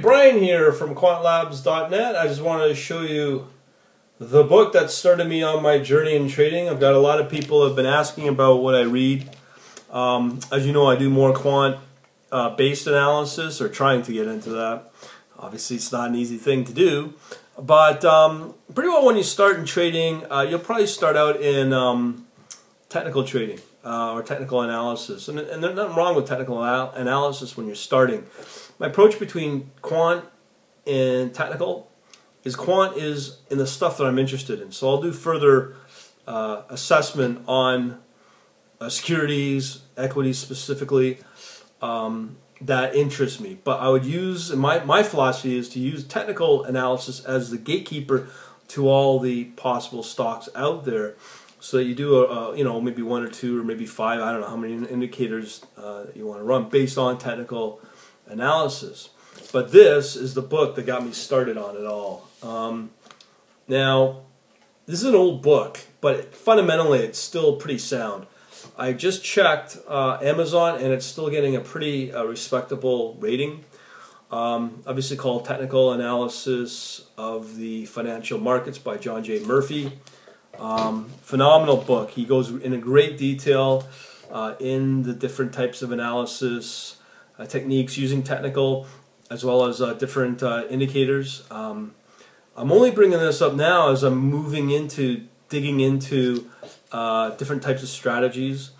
Brian here from quantlabs.net. I just wanted to show you the book that started me on my journey in trading. I've got a lot of people have been asking about what I read. Um, as you know, I do more quant uh, based analysis or trying to get into that. Obviously, it's not an easy thing to do, but um, pretty well when you start in trading, uh, you'll probably start out in um, technical trading uh, or technical analysis. And, and, there's nothing wrong with technical analysis when you're starting. My approach between quant and technical is quant is in the stuff that I'm interested in. So I'll do further uh, assessment on uh, securities, equities specifically, um, that interests me. But I would use, my, my philosophy is to use technical analysis as the gatekeeper to all the possible stocks out there so that you do a, a, you know maybe one or two or maybe five I don't know how many indicators uh, you want to run based on technical analysis. But this is the book that got me started on it all. Um, now, this is an old book, but fundamentally it's still pretty sound. I just checked uh, Amazon and it's still getting a pretty uh, respectable rating. Um, obviously called Technical Analysis of the Financial Markets by John J. Murphy. Um, phenomenal book. He goes in a great detail uh, in the different types of analysis uh, techniques using technical as well as uh, different uh, indicators. Um, I'm only bringing this up now as I'm moving into digging into uh, different types of strategies.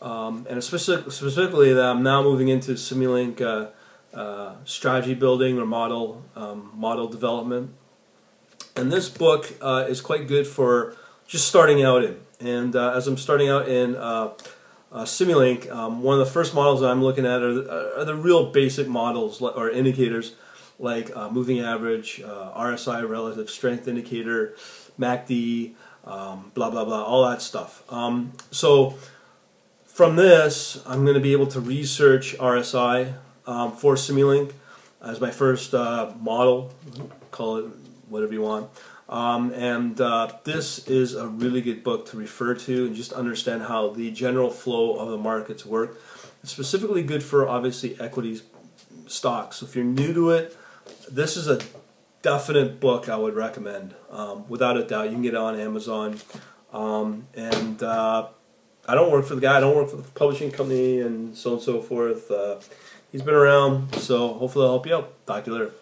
Um, and specific, specifically that I'm now moving into Simulink uh, strategy building or model um, model development. And this book is quite good for just starting out in. And uh, as I'm starting out in uh, uh, Simulink, um, one of the first models that I'm looking at are the, are the real basic models or indicators like uh, moving average, uh, RSI, relative strength indicator, MACD, um, blah, blah, blah, all that stuff. Um, so from this, I'm going to be able to research RSI um, for Simulink as my first uh, model, call it whatever you want. Um, and uh, this is a really good book to refer to and just understand how the general flow of the markets work. It's specifically good for obviously equities stocks. So if you're new to it, this is a definite book I would recommend. Um, without a doubt, you can get it on Amazon. Um, and uh, I don't work for the guy. I don't work for the publishing company and so on and so forth. Uh, he's been around, so hopefully I'll help you out. Talk to you later.